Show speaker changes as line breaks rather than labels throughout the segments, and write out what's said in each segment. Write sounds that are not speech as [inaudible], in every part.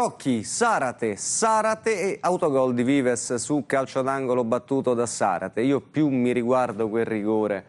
Rocchi, Sarate, Sarate e autogol di Vives su calcio d'angolo battuto da Sarate. Io più mi riguardo quel rigore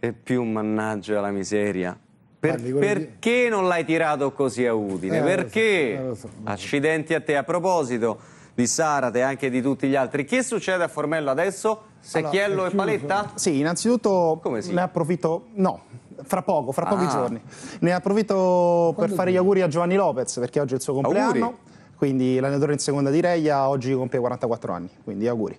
e più mannaggia la miseria. Per,
di-
perché non l'hai tirato così a Udine?
Eh, lo so,
perché?
eh, lo so.
Accidenti a te. A proposito di Sarate e anche di tutti gli altri, che succede a Formello adesso? Secchiello
è
e. Paletta?
Sì, innanzitutto
Come sì?
ne approfitto, no, fra poco, fra pochi
Ah.
giorni. Ne approfitto per fare gli auguri a Giovanni Lopez perché oggi è il suo compleanno.
Auguri.
Quindi l'allenatore in seconda di Reia oggi compie 44 anni, quindi auguri.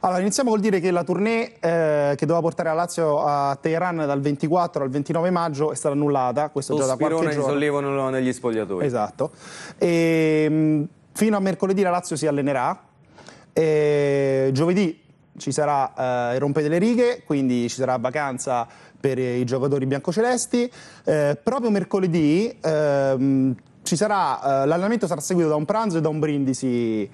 Allora, iniziamo col dire che la tournée eh, che doveva portare la Lazio a Teheran dal 24 al 29 maggio è stata annullata, questo già da qualche giorno.
sollievo nello- negli spogliatoi.
Esatto. E, mh, fino a mercoledì la Lazio si allenerà. E giovedì ci sarà eh, il rompe delle righe, quindi ci sarà vacanza per i giocatori biancocelesti. Eh, proprio mercoledì ehm, ci sarà, eh, l'allenamento sarà seguito da un pranzo e da un brindisi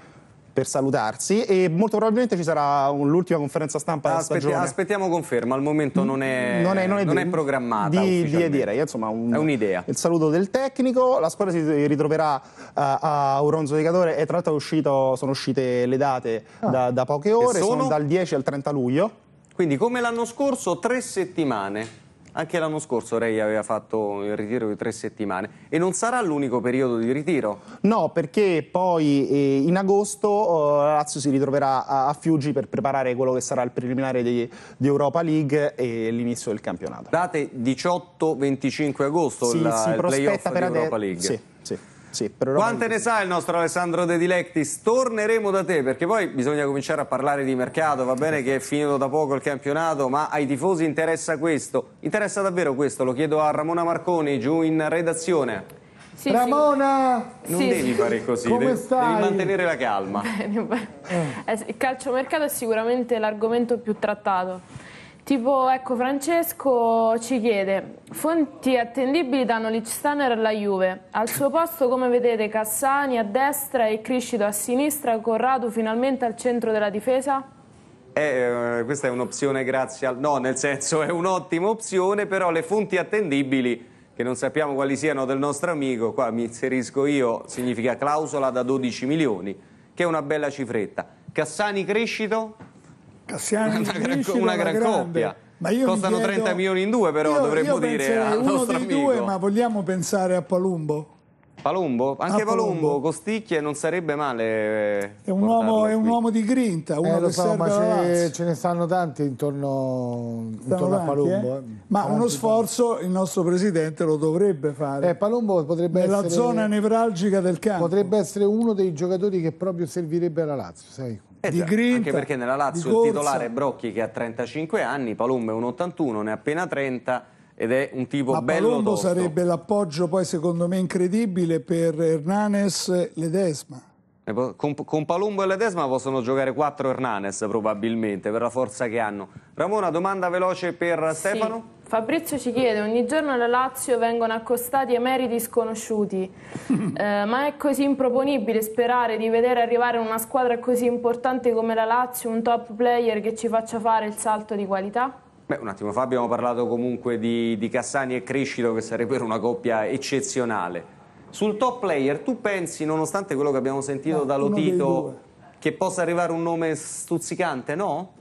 per salutarsi e molto probabilmente ci sarà un- l'ultima conferenza stampa della
Aspetti-
stagione.
aspettiamo conferma, al momento non è,
non è, non è di-
programmata.
di, di direi, insomma, un-
È un'idea.
Il saluto del tecnico, la squadra si ritroverà eh, a Auronzo di Cadore e tra l'altro è uscito- sono uscite le date da, da poche ore,
Ah. sono?
dal 10 al 30 luglio.
Quindi come l'anno scorso, tre settimane. Anche l'anno scorso Rei aveva fatto il ritiro di tre settimane e non sarà l'unico periodo di ritiro.
No, perché poi eh, in agosto eh, la Lazio si ritroverà a, a Fiuggi per preparare quello che sarà il preliminare di, di Europa League e l'inizio del campionato.
Date 18-25 agosto il,
si
il playoff di
per
Europa. League.
Sì, sì, sì,
Quante ne sa il nostro Alessandro De Dilectis? Torneremo da te perché poi bisogna cominciare a parlare di mercato. Va bene che è finito da poco il campionato, ma ai tifosi interessa questo. Interessa davvero questo? Lo chiedo a Ramona Marconi giù in redazione.
Sì,
Ramona!
Non
Sì,
devi
sì.
fare così,
Come
devi,
stai?
devi mantenere la calma.
Bene, bene. Eh sì, Il calciomercato è sicuramente l'argomento più trattato. Tipo, ecco, Francesco ci chiede, fonti attendibili danno Lichsteiner alla Juve. Al suo posto come vedete Cassani a destra e Criscito a sinistra, Corrado finalmente al centro della difesa?
Eh, eh, questa è un'opzione grazie al... No, nel senso è un'ottima opzione, però le fonti attendibili, che non sappiamo quali siano del nostro amico, qua mi inserisco io, significa clausola da 12 milioni, che è una bella cifretta. Cassani Crescito?
Cassiani
Una gran,
Crescito
una gran coppia.
Ma io
Costano
chiedo-
30 milioni in due, però
Io-
dovremmo
io
dire al
uno
nostro
dei
amico.
due, ma vogliamo pensare a Palumbo?
Palumbo? Anche
A
Palumbo,
Palumbo.
Costicchie non sarebbe male. eh,
È un, uomo, è un uomo di grinta, uno
Eh, lo
che
so,
serve
ma ce, ce ne stanno tanti intorno, intorno a
tanti,
Palumbo.
eh?
eh.
Ma
Tanti,
uno
tanti.
sforzo il nostro presidente lo dovrebbe fare
Eh, Palumbo potrebbe
nella
essere,
zona nevralgica del campo.
potrebbe essere uno dei giocatori che proprio servirebbe alla Lazio, sai?
Eh
di
già,
grinta,
anche perché nella Lazio il titolare è Brocchi che ha 35 anni, Palumbo è un 81, ne ha appena 30 ed è un tipo
Ma
bello
Palumbo
tosto.
sarebbe l'appoggio poi secondo me incredibile per Hernanes Ledesma.
E po- Con, con Palumbo e Ledesma possono giocare 4 Hernanes probabilmente per la forza che hanno. Ramona, domanda veloce per Stefano?
Fabrizio ci chiede, ogni giorno alla Lazio vengono accostati emeriti sconosciuti, [laughs] Eh, ma è così improponibile sperare di vedere arrivare una squadra così importante come la Lazio, un top player che ci faccia fare il salto di qualità?
Beh, un attimo fa abbiamo parlato comunque di, di Cassani e Crescito che sarebbero una coppia eccezionale. Sul top player tu pensi, nonostante quello che abbiamo sentito
No,
da Lotito, che possa arrivare un nome stuzzicante, no?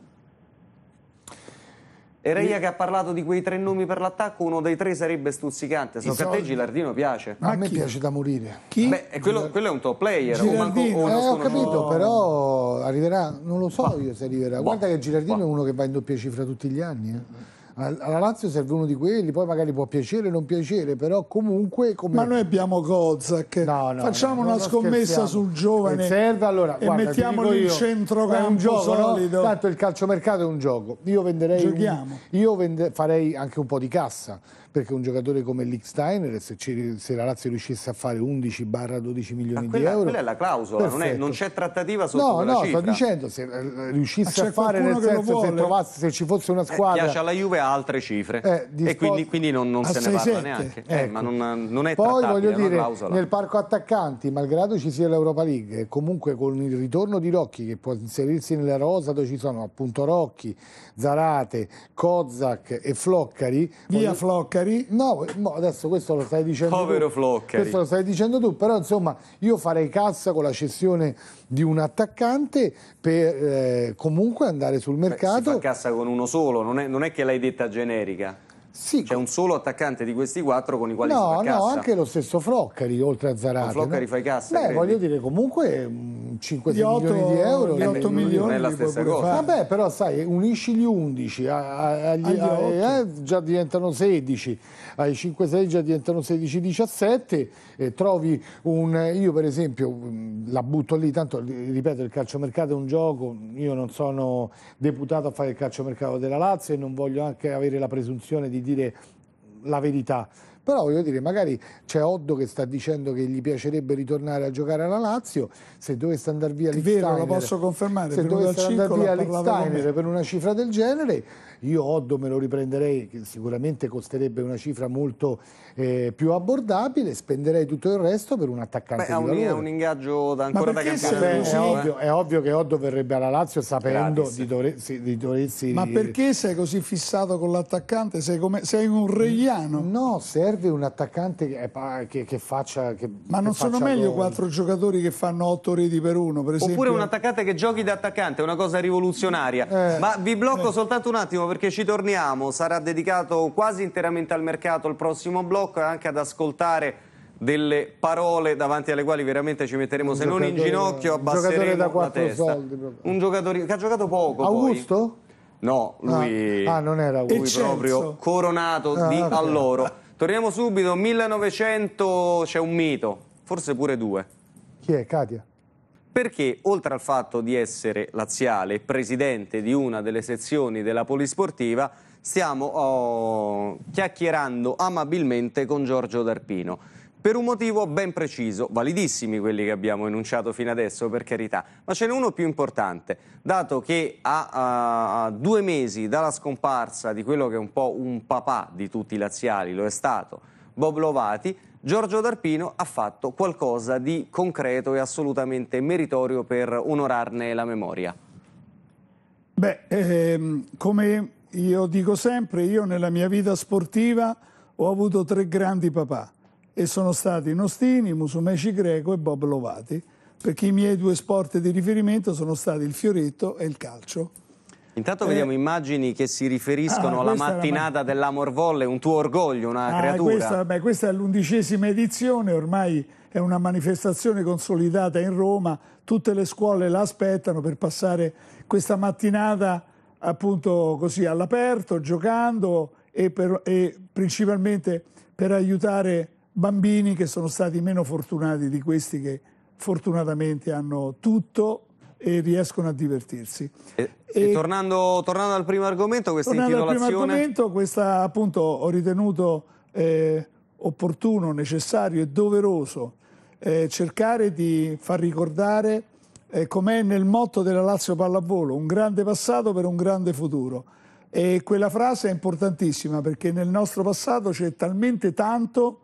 E Reia che ha parlato di quei tre nomi per l'attacco, uno dei tre sarebbe stuzzicante. So
I
che a te. Gilardino piace.
a me
chi?
piace da morire.
Chi?
Beh, quello, quello è un top player. o manco- o
Eh, ho capito, però arriverà, non lo so io se arriverà. Guarda che Girardino
Boh.
è uno che va in doppia cifra tutti gli anni. eh. Al- Alla Lazio serve uno di quelli, poi magari può piacere o non piacere, però comunque come...
Ma noi abbiamo Kozak.
No, no,
Facciamo
no,
una scommessa
scherziamo.
sul giovane
Se serve allora
e
guarda,
mettiamolo in
io,
centrocampo
è un gioco,
solido.
Tanto il calciomercato è un gioco. Io venderei un- io vende- farei anche un po' di cassa, perché un giocatore come Licksteiner, se, se la Lazio riuscisse a fare 11-12
Ma
milioni di
quella,
euro...
quella è la clausola, non, è-
perfetto.
non c'è trattativa sotto
No,
quella
no,
cifra.
sto dicendo, se eh, riuscisse a fare, nel senso, se, trovasse, se ci fosse una
Eh,
squadra...
piace alla Juve ha altre cifre
Eh, disposto-
e quindi, quindi non, non
a
se ne parla
6-7.
neanche Eh,
Ecco.
ma non, non è
Poi voglio dire,
clausola
nel parco attaccanti, malgrado ci sia l'Europa League, e comunque con il ritorno di Rocchi che può inserirsi nella rosa dove ci sono appunto Rocchi, Zarate, Kozak e Floccari,
Via
voglio-
Floccari. Floccari.
No, no, adesso questo lo stai dicendo
Povero
tu.
Floccari.
Questo lo stai dicendo tu, però insomma io farei cassa con la cessione di un attaccante per eh, comunque andare sul
Beh, si
mercato.
fa cassa con uno solo, non è, non è che l'hai detta generica.
Sì,
C'è un solo attaccante di questi quattro con i quali
No,
si fa cassa.
no, anche lo stesso Floccari, oltre a Zarate.
Con Floccari
no?
fai cassa,
Beh,
credi?
voglio dire, comunque mm, 5-6
Di otto-
milioni di euro.
di
eh,
otto
eh,
milioni
non è la stessa cosa.
fare.
Vabbè, però sai, unisci gli 11, a- a- agli,
Agli
a- eh, già diventano 16, ai 5-6 già diventano 16-17, e trovi un... Io per esempio mh, la butto lì, tanto ripeto, il calciomercato è un gioco, io non sono deputato a fare il calciomercato della Lazio e non voglio anche avere la presunzione di dire la verità. Però voglio dire, magari c'è Oddo che sta dicendo che gli piacerebbe ritornare a giocare alla Lazio, se dovesse andare via
È vero, lo posso confermare,
Se
è
dovesse andare via
me.
per una cifra del genere, io Oddo me lo riprenderei, che sicuramente costerebbe una cifra molto eh, più abbordabile, spenderei tutto il resto per un attaccante
Beh,
di
un,
valore.
ha un ingaggio da, ancora da campione
è, ovvio, è ovvio che Oddo verrebbe alla Lazio sapendo
Gratis.
di, doversi, di doversi...
Ma perché sei così fissato con l'attaccante? Sei, come- sei un regliano?
No, serve un attaccante che, che- che faccia... Che,
Ma non
che
sono meglio
gol.
quattro giocatori che fanno otto reti per uno, per esempio?
Oppure un attaccante che giochi da attaccante, è una cosa rivoluzionaria.
Eh.
Ma vi blocco soltanto un attimo perché ci torniamo. Sarà dedicato quasi interamente al mercato il prossimo blocco e anche ad ascoltare delle parole davanti alle quali veramente ci metteremo,
Un
se non in ginocchio,
un giocatore
abbasseremo
da
la
quattro
testa.
soldi.
Un giocatore che ha giocato poco. poi.
Augusto?
No, lui,
Ah, ah, non era Augusto.
lui proprio coronato
Ah,
di
ok.
alloro. Torniamo subito, 1900 c'è un mito, forse pure due.
Chi è? Katia?
Perché oltre al fatto di essere laziale e presidente di una delle sezioni della polisportiva, stiamo oh, chiacchierando amabilmente con Giorgio D'Arpino. Per un motivo ben preciso, validissimi quelli che abbiamo enunciato fino adesso, per carità, ma ce n'è uno più importante, dato che a, a- due mesi dalla scomparsa di quello che è un po' un papà di tutti i laziali, lo è stato Bob Lovati, Giorgio D'Arpino ha fatto qualcosa di concreto e assolutamente meritorio per onorarne la memoria.
Beh, ehm, come io dico sempre, io nella mia vita sportiva ho avuto tre grandi papà e sono stati Nostini, Musumeci Greco e Bob Lovati, perché i miei due sport di riferimento sono stati il fioretto e il calcio.
Intanto
Eh.
vediamo immagini che si riferiscono
Ah,
alla mattinata dell'Amor Volle, un tuo orgoglio, una
Ah,
creatura.
questa, beh, questa è l'undicesima edizione, ormai è una manifestazione consolidata in Roma, tutte le scuole la aspettano per passare questa mattinata appunto così all'aperto, giocando e, per- e principalmente per aiutare bambini che sono stati meno fortunati di questi che fortunatamente hanno tutto e riescono a divertirsi.
E, e tornando, tornando al primo argomento, questa
Tornando al primo
intitolazione...
argomento, questa appunto ho ritenuto eh, opportuno, necessario e doveroso eh, cercare di far ricordare eh, com'è nel motto della Lazio Pallavolo, un grande passato per un grande futuro. E quella frase è importantissima perché nel nostro passato c'è talmente tanto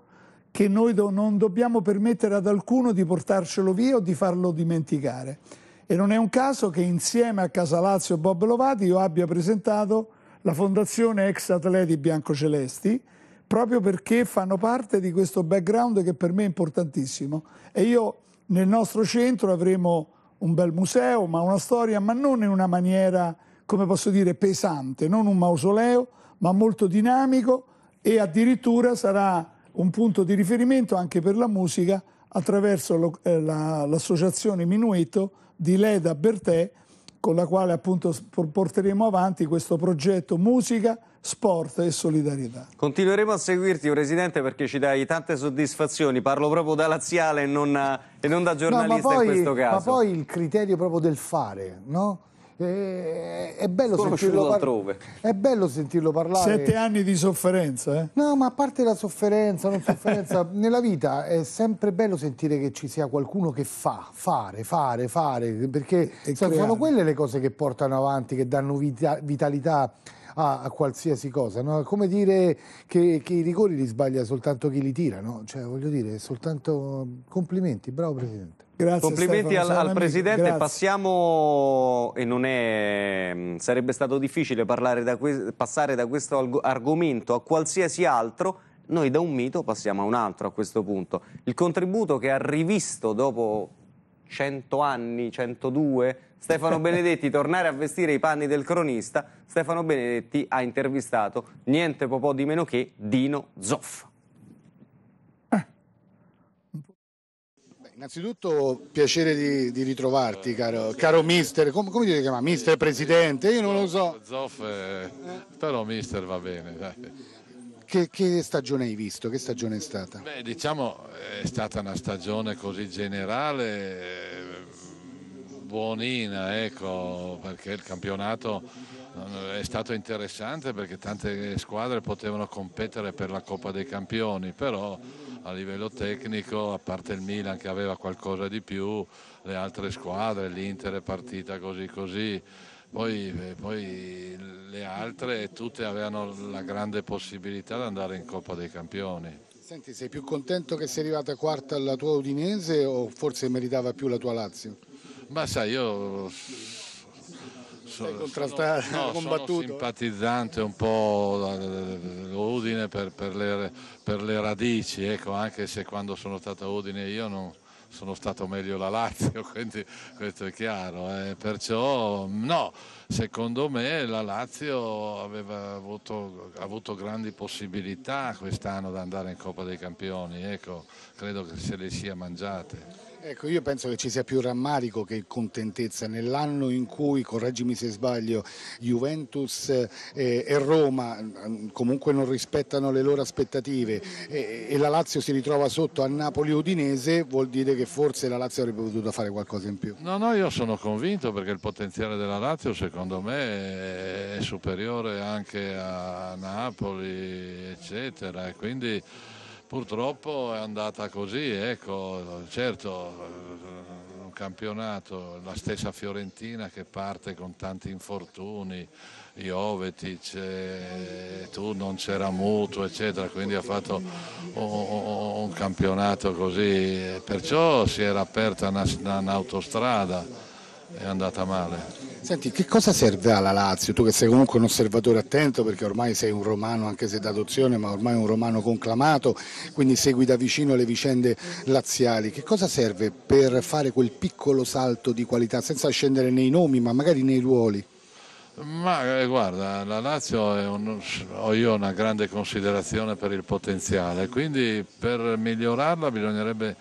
che noi do- non dobbiamo permettere ad alcuno di portarcelo via o di farlo dimenticare. E non è un caso che insieme a Casa Lazio e Bob Lovati io abbia presentato la Fondazione Ex Atleti Biancocelesti, proprio perché fanno parte di questo background che per me è importantissimo. E io nel nostro centro avremo un bel museo, ma una storia, ma non in una maniera, come posso dire, pesante, non un mausoleo, ma molto dinamico e addirittura sarà un punto di riferimento anche per la musica attraverso lo- eh, la- l'associazione Minueto di Leda Bertè con la quale appunto porteremo avanti questo progetto musica, sport e solidarietà.
Continueremo a seguirti, Presidente, perché ci dai tante soddisfazioni. Parlo proprio da laziale e non, e non da
No,
giornalista
ma, poi,
in questo caso.
ma poi il criterio proprio del fare, no? Eh, È, bello par-. È bello sentirlo parlare.
Sette anni di sofferenza, eh?
No, ma a parte la sofferenza, non sofferenza, [laughs] nella vita è sempre bello sentire che ci sia qualcuno che fa, fare, fare, fare, perché
E
sono quelle le cose che portano avanti, che danno vita- vitalità a, a qualsiasi cosa. No? È come dire che, che i rigori li sbaglia soltanto chi li tira, no? Cioè, voglio dire, soltanto complimenti, bravo Presidente.
Grazie,
Complimenti
Stefano,
al, al Presidente,
grazie.
passiamo e non è, sarebbe stato difficile parlare da que- passare da questo argomento a qualsiasi altro, noi da un mito passiamo a un altro a questo punto. Il contributo che ha rivisto dopo 100 anni, 102, Stefano Benedetti [laughs] tornare a vestire i panni del cronista, Stefano Benedetti ha intervistato niente po' po' di meno che Dino Zoff.
Innanzitutto piacere di, di ritrovarti, caro, caro mister. Come, come ti chiama? Mister Presidente? Io non lo so.
Zoff, eh, però mister va bene. dai.
Che, che stagione hai visto? Che stagione è stata?
Beh, diciamo è stata una stagione così generale, buonina, ecco, perché il campionato eh, è stato interessante perché tante squadre potevano competere per la Coppa dei Campioni, però a livello tecnico, a parte il Milan che aveva qualcosa di più, le altre squadre, l'Inter è partita così così, poi, eh, poi le altre tutte avevano la grande possibilità di andare in Coppa dei Campioni.
Senti, sei più contento che sei arrivata quarta alla tua Udinese o forse meritava più la tua Lazio?
Ma sai, io sono, no, sono simpatizzante un po' dell'Udine per, per le, per le radici, ecco, anche se quando sono stato a Udine io non sono stato meglio la Lazio, [laughs] quindi questo è chiaro. eh. Perciò no, secondo me la Lazio aveva avuto, ha avuto grandi possibilità quest'anno di andare in Coppa dei Campioni, ecco, credo che se le sia mangiate.
Ecco, io penso che ci sia più rammarico che contentezza nell'anno in cui, correggimi se sbaglio, Juventus eh, e Roma eh, comunque non rispettano le loro aspettative e, e la Lazio si ritrova sotto a Napoli-Udinese, vuol dire che forse la Lazio avrebbe potuto fare qualcosa in più.
No, no, io sono convinto perché il potenziale della Lazio secondo me è superiore anche a Napoli, eccetera, e quindi purtroppo è andata così, ecco, certo un campionato, la stessa Fiorentina che parte con tanti infortuni, Jovetic, eh, tu non c'era mutuo, eccetera, quindi ha fatto un, campionato così, perciò si era aperta una- un'autostrada, è andata male.
Senti, che cosa serve alla Lazio? Tu che sei comunque un osservatore attento perché ormai sei un romano anche se d'adozione, ma ormai un romano conclamato, quindi segui da vicino le vicende laziali. Che cosa serve per fare quel piccolo salto di qualità, senza scendere nei nomi, ma magari nei ruoli?
Ma eh, guarda, la Lazio è un- ho io una grande considerazione per il potenziale, quindi per migliorarla bisognerebbe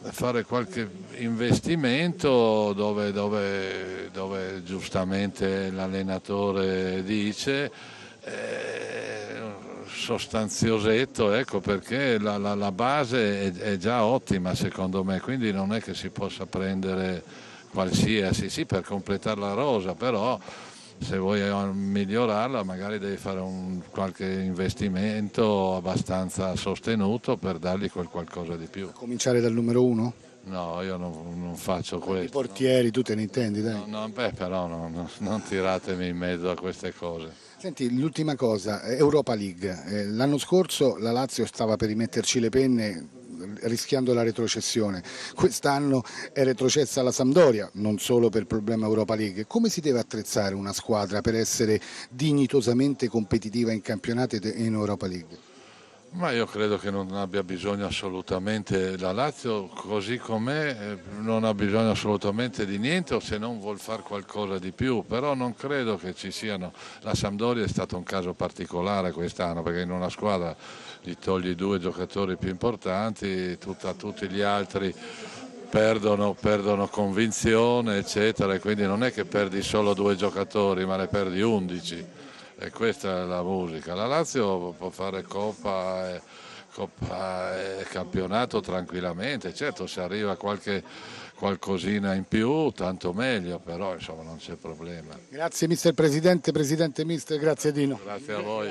fare qualche investimento dove, dove- dove giustamente l'allenatore dice eh, sostanziosetto, ecco perché la, la- la base è, è già ottima secondo me, quindi non è che si possa prendere qualsiasi, sì per completare la rosa, però se vuoi migliorarla magari devi fare un, qualche investimento abbastanza sostenuto per dargli quel qualcosa di più.
Cominciare dal numero uno?
No, io non, non faccio
I
questo.
portieri, tu te ne intendi, dai.
No, no, beh, però no, no, non tiratemi in mezzo a queste cose.
Senti, l'ultima cosa, Europa League. Eh, L'anno scorso la Lazio stava per rimetterci le penne rischiando la retrocessione. Quest'anno è retrocessa la Sampdoria, non solo per il problema Europa League. Come si deve attrezzare una squadra per essere dignitosamente competitiva in campionato e in Europa League?
Ma io credo che non abbia bisogno assolutamente, la Lazio così com'è eh, non ha bisogno assolutamente di niente o se non vuol fare qualcosa di più, però non credo che ci siano, la Sampdoria è stato un caso particolare quest'anno perché in una squadra gli togli due giocatori più importanti, tutta- tutti gli altri perdono, perdono convinzione eccetera e quindi non è che perdi solo due giocatori ma ne perdi undici e questa è la musica. La Lazio può fare Coppa e, Coppa e campionato tranquillamente, certo se arriva qualche qualcosina in più tanto meglio, però insomma non c'è problema.
Grazie mister Presidente, Presidente mister, grazie Dino.
Grazie a voi.